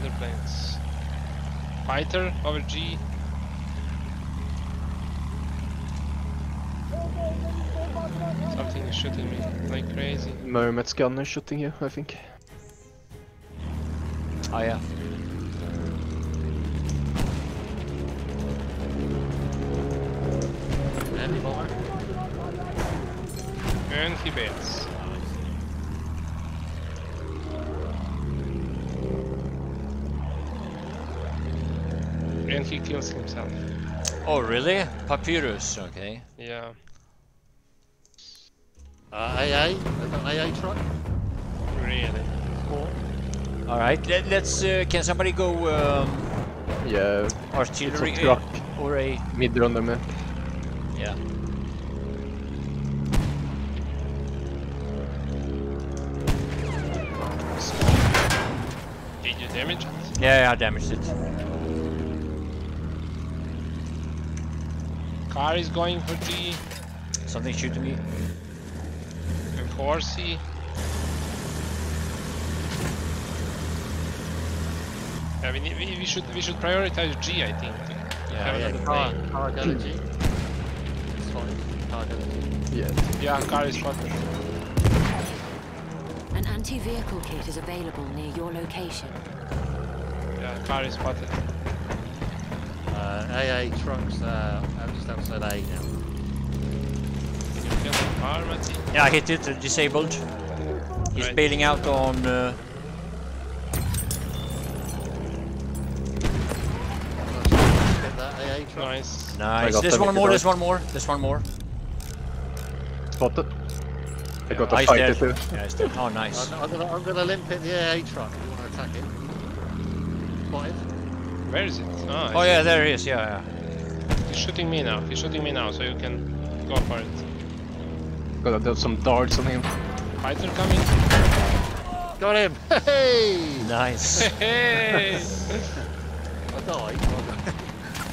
other planes. Fighter over G. Something is shooting me like crazy. Mermaid's gun is shooting you, I think. Oh yeah. Any more? And he bails. And he kills himself. Oh really? Papyrus, okay. Yeah. Uh, AA? They've got AA truck? Really. Alright, let, let's, uh, can somebody go um, Yeah, artillery It's a truck. or a, mid on the yeah. Did you damage it? Yeah, yeah, I damaged it. Car is going for G. Something shooting me. And for C. Yeah, we, need, we, we should we should prioritize G, I think. to Yeah, Yeah, another car, car go to G. It's fine. Car go to G. Yeah. Yeah, car is spotted. An anti-vehicle kit is available near your location. Yeah, car is spotted. Uh, AA trucks uh, out just outside A now. Can you kill the car, Matti? Yeah, I hit it, uh, disabled. He's Right. bailing out on... Uh, Get that AA truck. Nice. nice. got There's them one in the more, dark. there's one more, there's one more. Spotted. I got a he's fighter dead. too. Yeah, he's dead. Oh, nice. I'm, I'm, gonna, I'm gonna limp it the AA truck if you want to attack it. Spotted. Where is it? Ah, Oh yeah, see. there he is, yeah, He's shooting me now. He's shooting me now, so you can go for it. Gotta do some darts on him. Fighter coming. Got him! Hey! Nice. Hey! I died.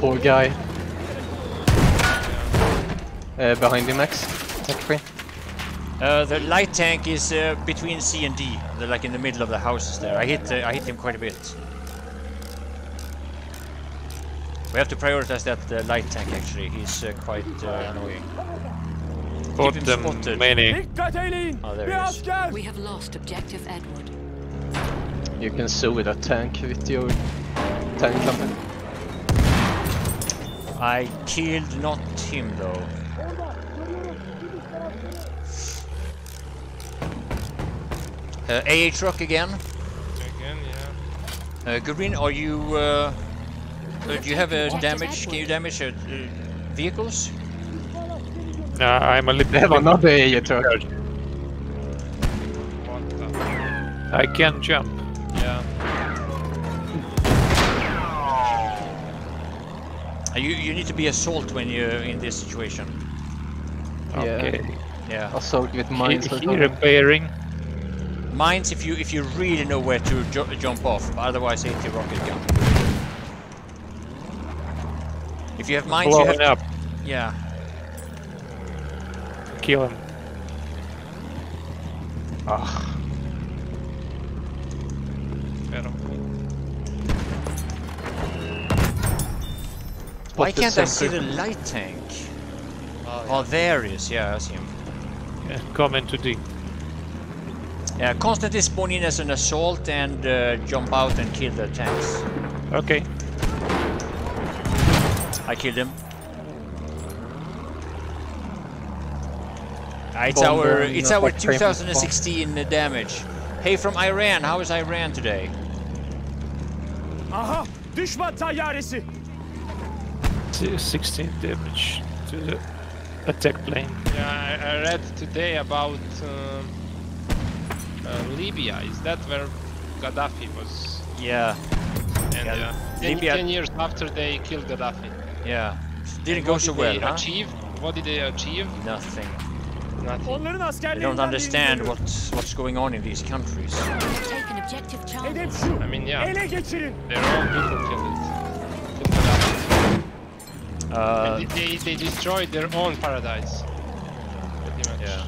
Poor guy. Uh, behind you, Max. Tech free. Uh, the light tank is uh, between C and D. They're like in the middle of the houses there. I hit, uh, I hit him quite a bit. We have to prioritize that uh, light tank actually. He's uh, quite uh, annoying. Got him them spotted. many. Oh, there he is. We have lost objective Edward. You can sew with a tank with your tank company. I killed not him though. Uh, AA truck again. Again, yeah. Uh, Green, are you? Uh, uh, do you have a damage? Can you damage uh, uh, vehicles? No, I'm a little They have another AA truck. What the? I can jump. Yeah. You you need to be assault when you're in this situation. Yeah. Okay. Yeah. Assault with mines or he something. repairing. Mines if you if you really know where to ju jump off. Otherwise, AT rocket gun. If you have mines, you have Blowing up. yeah. Kill him. Ah, Fair. Why can't I see the light tank? Oh, Oh, there he is. Yeah, I see him. Yeah, come into D. Yeah, constantly spawn in as an assault and uh, jump out and kill the tanks. Okay. I killed him. Uh, it's Bomb our bomb, it's our like frame 2016 damage. Hey from Iran, how is Iran today? Aha! Düşman tayyaresi! S- 16 damage to the attack plane. Yeah, I, I read today about um, uh, Libya. Is that where Gaddafi was? Yeah, And Yeah, yeah, 10, Libya- 10 years after they killed Gaddafi. yeah. Didn't And go so did well, they huh? achieve? What did they achieve? Nothing. Nothing. They don't understand birini what's what's going on in these countries. Take an objective Charlie. Hedef şu! I mean, yeah, Ele geçirin! their own people killed it. Killed Gaddafi. Uh, And they, they destroyed their own paradise. Yeah.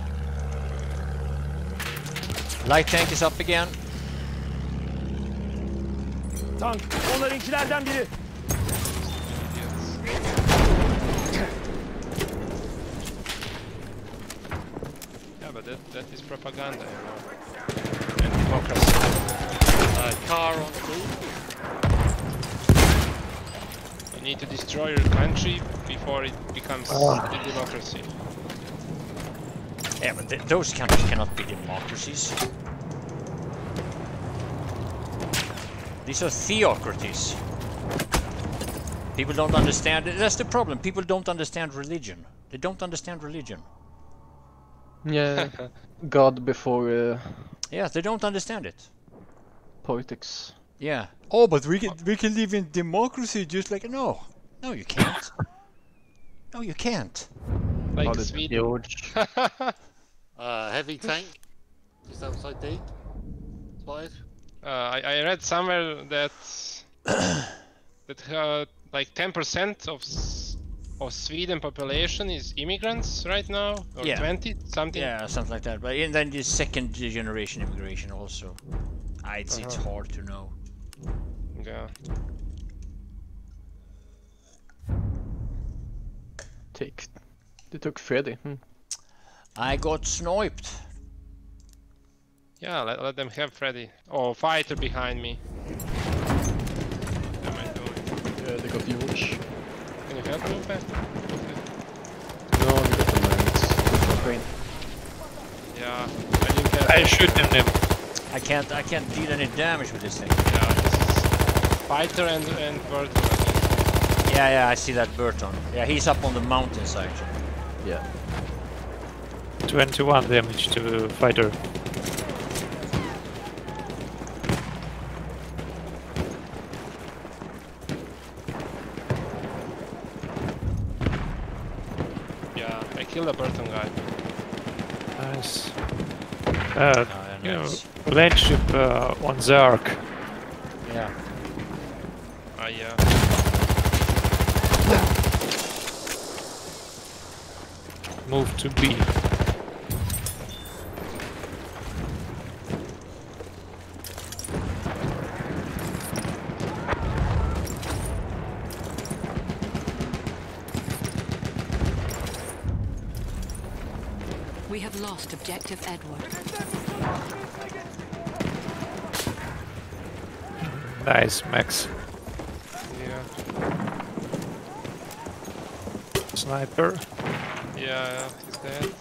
Light tank is up again. Tank, onlarınkilerden biri. Yeah, but that, that is propaganda, you know. And democracy. Uh, car on two. You need to destroy your country before it becomes Ah. a democracy. Yeah, but th those countries cannot be democracies. These are theocracies. People don't understand. That's the problem. People don't understand religion. They don't understand religion. Yeah, God before uh, Yeah, they don't understand it. politics. Yeah. Oh, but we can we can live in democracy just like no, no, you can't. no, you can't. Like How did Sweden. George? Uh, heavy tank. Just outside D. Spotted. Uh, I, I read somewhere that that uh, like 10% of of Sweden population is immigrants right now, or Yeah. 20 something. Yeah, something like that. But and then the second generation immigration also. Ah, it's it's Uh-huh. hard to know. Yeah. Take. They took Freddy. Hmm. I got sniped. Yeah, let, let them have Freddy. Oh, fighter behind me. What am I doing? Yeah, they got George. Can you help me with that? No, they got the man. Brain. Yeah, I didn't get. I shoot him. I can't I can't deal any damage with this thing. Yeah, this is fighter and and bird. I think. Yeah, yeah, I see that Burton. Yeah, he's up on the mountainside. Yeah. 21 damage to fighter. Yeah, I killed a Burton guy. Nice. Uh, Ah, you know, nice. landship uh, on the arc. Yeah. Ah, yeah. Move to B. lost objective Edward. Nice, Max. Yeah, Sniper. yeah, he's dead.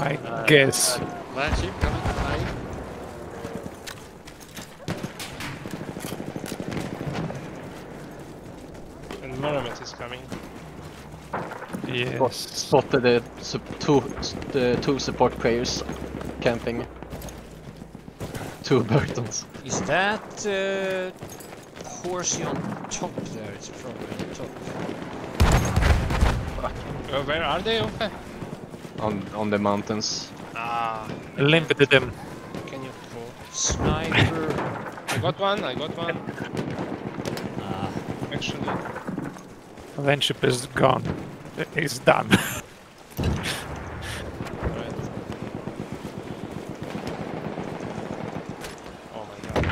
I Uh, guess. uh, land ship coming from A. And Muramet is coming. Spot- Yes. Spotted the two, the two support players camping. Two Burtons. Is that uh, horsey on top there? It's probably on top. Uh, where are they, Uffe? On, on the mountains. Ah, Limited them. can you pull? Sniper. I got one, I got one. Ah, Actually, Landship is gone. It's done. right. Oh my god.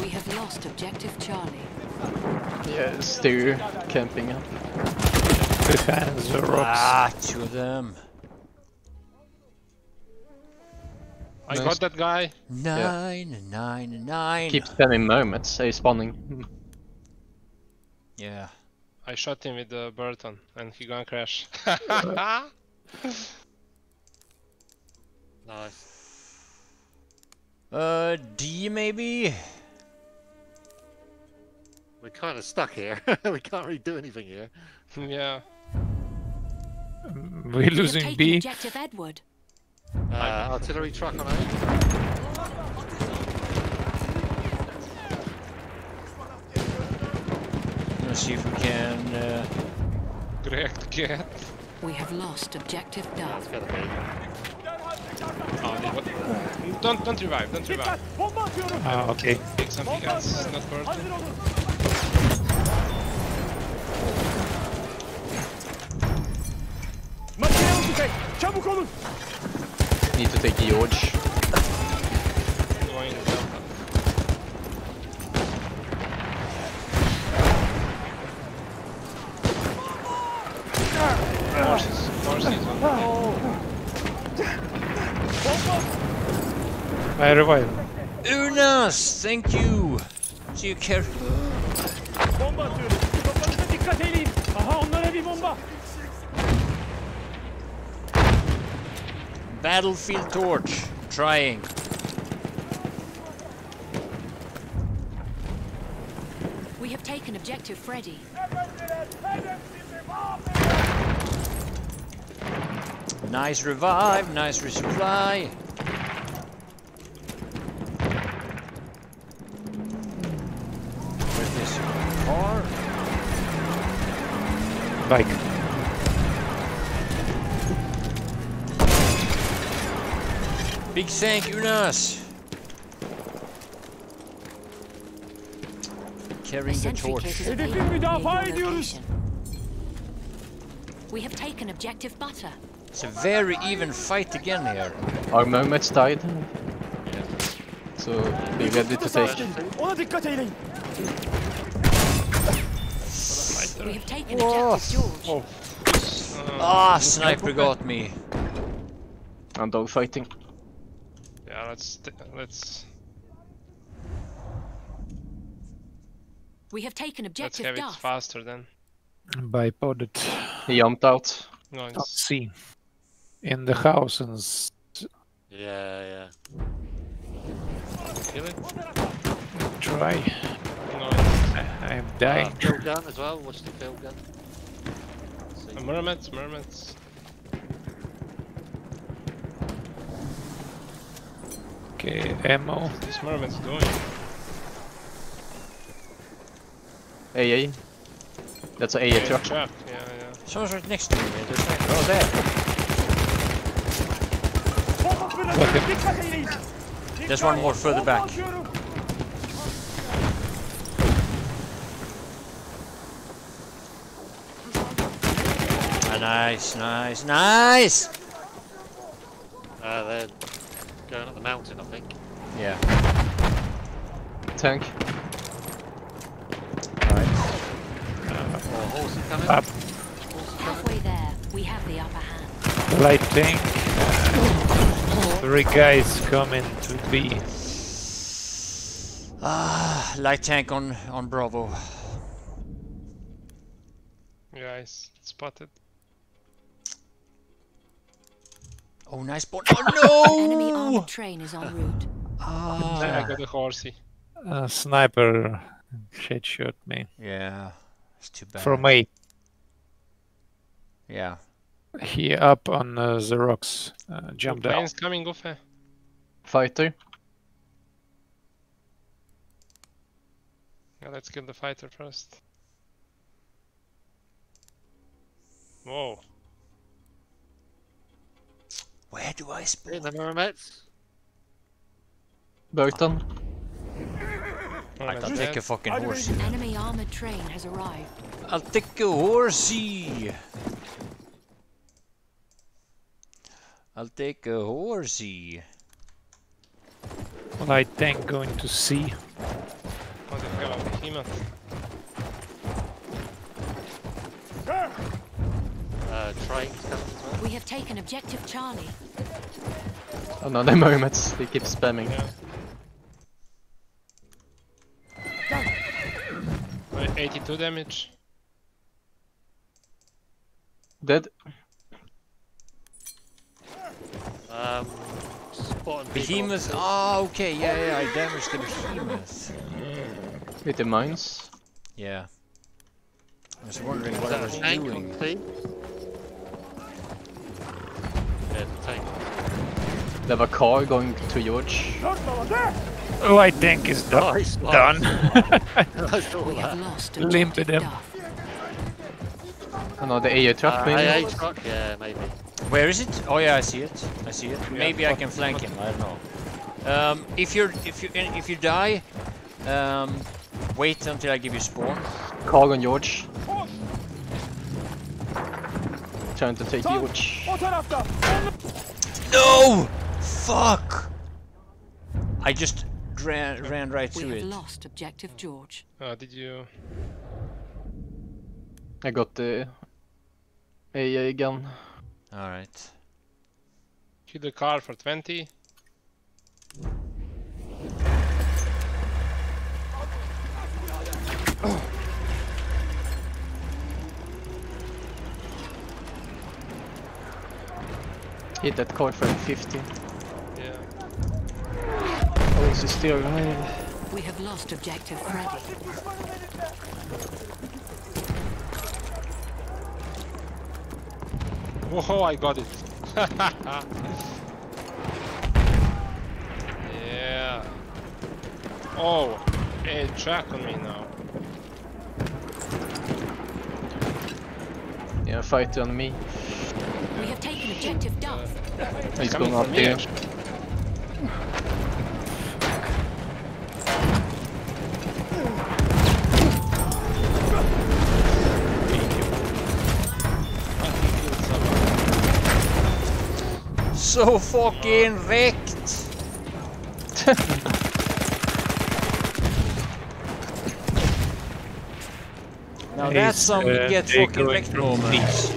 We have lost objective Charlie. Yeah, steer camping up. Behind the rocks. ah, two of them. I Nice. got that guy. Nine, nine, nine. Keep spending moments, eh, spawning. Yeah. I shot him with the Burton and he gonna crash. Nice. Uh, D maybe? We're kind of stuck here. we can't really do anything here. yeah. We're losing taken B. objective Edward. Uh, artillery truck on A. Let's see if we can uh, the get. We have lost objective Duff. Oh, don't don't revive, don't revive. Ah, uh, okay. Take something else, not worth it. Need to take George. Going delta. Horses, horses on I revive. Unas, thank you. So you care. Battlefield torch. Trying. We have taken objective Freddy. Nice revive, nice resupply. Where's this car? Bike. Big thank you, Unas. A Carrying the torch. kit is Hedefi available near müdafaa your ediyoruz. location. We have taken objective butter. It's a very even fight again here. Our mermaids died. So be ready to take. Ona dikkat edin. We have taken Whoa. objective George. Ah, sniper got me. And dogfighting. Yeah, let's let's We have taken objective. let's objective have it faster then. Bipoded. He jumped out. Nice. Not see. In the house and Yeah, yeah. Kill it. try. Nice. I'm Uh, dying. field gun as well. What's the field gun? Uh, mermaids, mermaids. Okay, ammo. This mermaid's doing. AA. That's an AA Yeah, truck. truck. Yeah, yeah. Someone's right next to me. There's a. Oh, there. Bomba fırlatıyor. There's one more further back. atıyorum. Ah, nice, nice, nice! Uh, they're going up the mountain, I think. Yeah. Tank. Alright. Or horsey coming. Up. Halfway there, we have the upper hand. Light tank. Three guys coming to B. Ah, light tank on on Bravo. Guys, spotted. Oh, nice spawn. Oh no! Enemy no! armored train is en route. Ah. I got the horsey. A sniper headshot me Yeah. It's too bad. from me. Yeah. He up on uh, the rocks. Uh, jump down. Planes coming, Guffe. Fighter. Yeah, let's kill the fighter first. Whoa. Where do I In spawn? the mermaids. Burton. Right, I'll take a fucking Hadi horsey. Enemy armored train has arrived. I'll take a horsey. I'll take a horsey. Light tank going to C. What the hell, a behemoth? Uh, trains coming as well. We have taken objective Charlie. Another mermaids. They keep spamming. Yeah. Uh, 82 damage. Dead. Um, spotting Behemoth. field. Ah, okay. Yeah, yeah. I damaged the behemoth. With the mines. Yeah. I was wondering what I was a tank doing. They have a car going to George. Dört baba de. Light tank is do- Nice, nice. done. We have lost Limped objective him. Duff. Another AA truck Uh, maybe. AA truck? Yeah, maybe. Where is it? Oh yeah, I see it. I see it. Maybe I can flank him. I don't know. Um, if you're if you if you die, um, wait until I give you spawn. Car on George. trying to take Tank huge. o tarafta. No! Fuck! I just ran, ran right We through have it. lost objective George. Uh, did you? I got the AA gun. Alright. Kill the car for 20. Hit that car for 50. Yeah. Is still alive? We have lost objective Freddy. Whoa, I got it. yeah. Oh, a track on me now. Yeah, fight on me. We have taken objective Duff. He's going up for me, there. So fucking wrecked! now that's He's, some uh, get fucking wrecked from moments.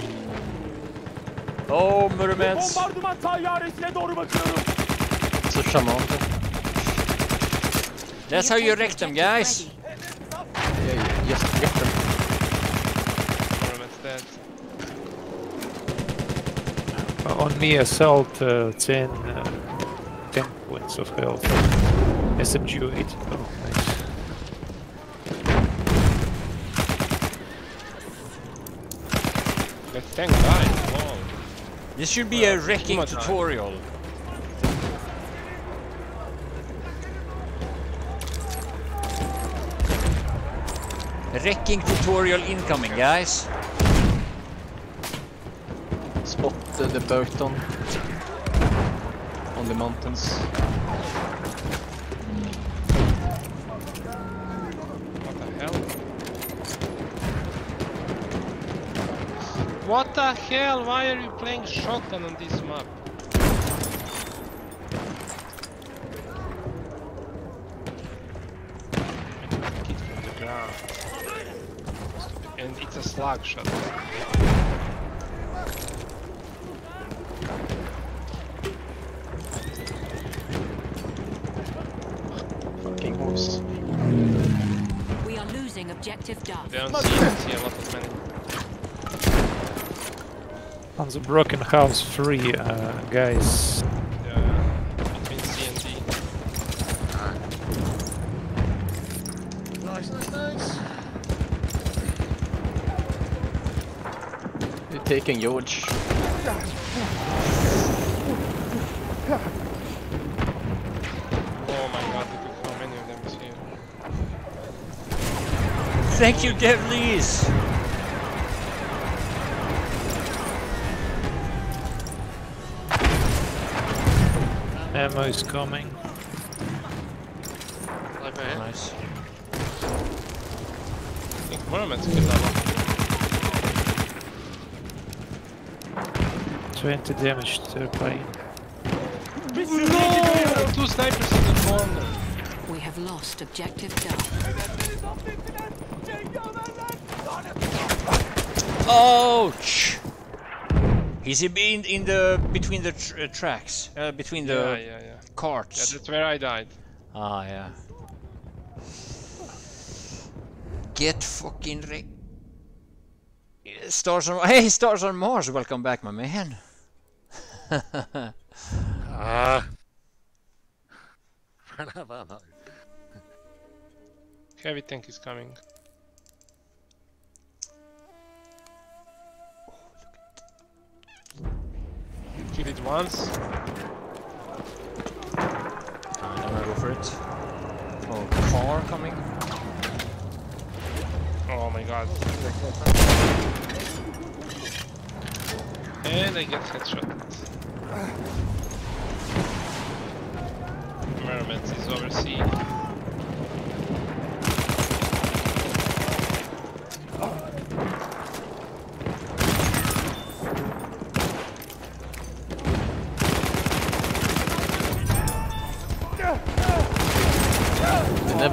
Oh, Murmans. Bombardıman tayyaresine doğru bakıyorum. So shaman. That's how you wreck them, guys. Yeah, you just get them. Tournament's dead. On me assault uh, 10, uh, 10 points of health. SMG 8. Oh, nice. The tank died. Wow. This should be a wrecking much time. tutorial. Wrecking tutorial incoming, guys. Spot the, the Burton on the mountains. What the hell? What the hell? Why are you playing shotgun on this map? Pick it from the ground. And it's a slug shot. Losing objective They don't see, see a lot of men. On the broken house, three uh, guys. Yeah, between C and D. Nice, nice, nice. They're taking George. Oh my god, look at how many of them is here. Thank you, Devlis. Ammo is coming. Like. Nice. I think Mermaids killed a lot. 20 damage to the plane. Bir sürü gidiyor. Two snipers in the corner. We have lost objective Duff. Ouch! Is he being in the between the tr uh, tracks, uh, between the Yeah, yeah, yeah. Yeah, carts? that's where I died. Ah, yeah. Get fucking re- Stars on Hey, Stars on Mars, welcome back, my man. Ah. Bravano. Heavy tank is coming. Kill it once. I'm gonna go for it. Oh, car coming. Oh my god. And I get headshot. Mermaids is overseas.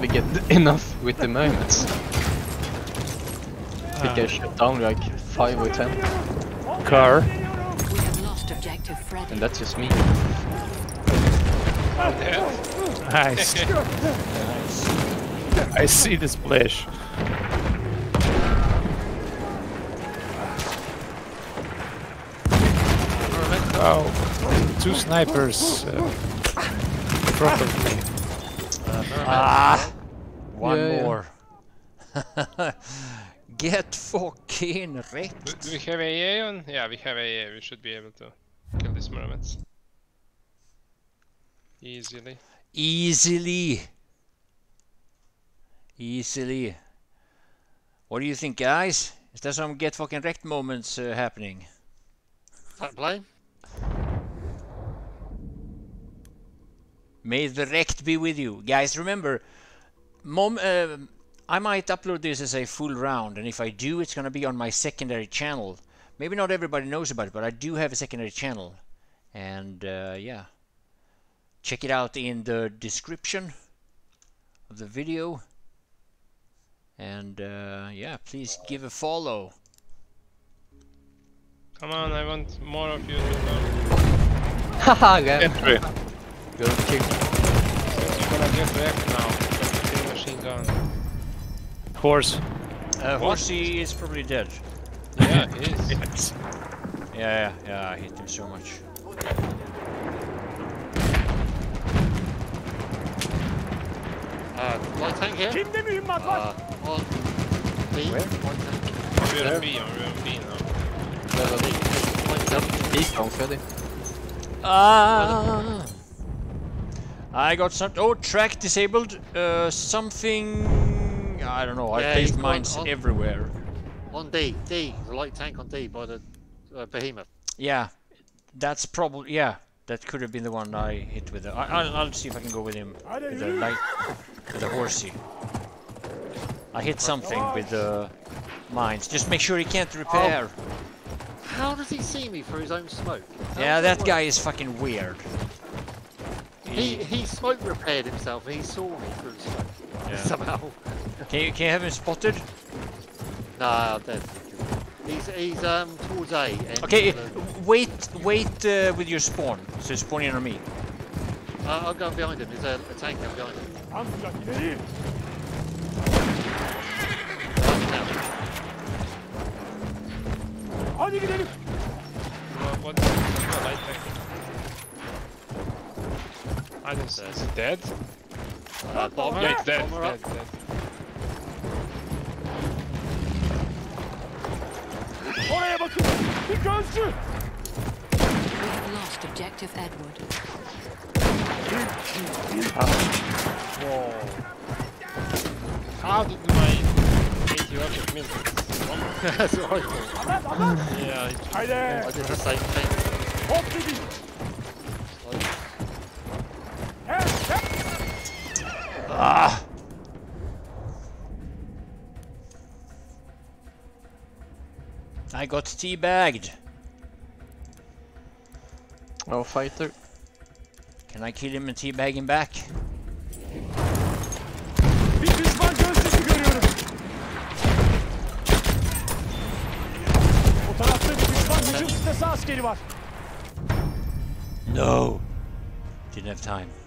never get enough with the moments. I think I Ah. shut down like 5 or 10, Car. We have lost objective Freddy. and that's just me. Nice. I see the splash. Oh, two snipers uh, in front of me. Ah! One Yeah, yeah. more. Get fucking wrecked. Do, do we have AA on? Yeah, we have AA. We should be able to kill these mermaids. Easily. Easily. Easily. What do you think, guys? Is there some get fucking wrecked moments uh, happening? That blame? May the wrecked be with you. Guys, remember, mom, uh, I might upload this as a full round, and if I do, it's gonna be on my secondary channel. Maybe not everybody knows about it, but I do have a secondary channel. And, uh, yeah. Check it out in the description of the video. And, uh, yeah, please give a follow. Come on, I want more of you to know. Haha, yeah. Entry. Go kill. You're gonna get wrecked now. With the kill machine gun. Horse. Uh, Horsey is probably dead. Yeah, it is. Yes. Yeah, yeah, yeah, I hit him so much. Uh, light tank here? Kimde mühimmat var? Uh, on B. Where? Light tank. We're on B, we're on B now. B. Point seven. He's gone, Freddy. Ah! I got some. Oh, track disabled. Uh, something. I don't know. I Yeah, placed mines on- everywhere. On D. D. The light tank on D by the uh, behemoth. Yeah, that's probably. Yeah, that could have been the one I hit with. The, I, I'll, I'll see if I can go with him with the light, with the horsey. I hit something with the mines. Just make sure he can't repair. How does he see me through his own smoke? How yeah, that guy is fucking weird. Work? He, he smoke repaired himself he saw me through smoke. Yeah. Somehow. Can you can you have him spotted? Nah, I'm dead. He's, he's um, towards A. and Okay, wait, wait uh, with your spawn. So spawn in on me. Uh, I'll go behind him. There's a, a tank going behind him. Amca ileri. Now, Hadi gidelim. What? what oh, light I didn't see. Is it dead? uh, bomber, Yeah, it's dead. bomber dead, up. dead. Oraya bakın. Bir gözcü. We have lost objective Edward. How did my AT rocket miss? That's what I thought. Aman aman. Yeah, it Haydi. I did the same thing. Hop gidin. Hey, Ah! I got teabagged. Oh, fighter. Can I kill him and teabag him back? Bir düşman gözcüsü görüyorum. O tarafta bir düşman hücum sitesi askeri var. No. Didn't have time.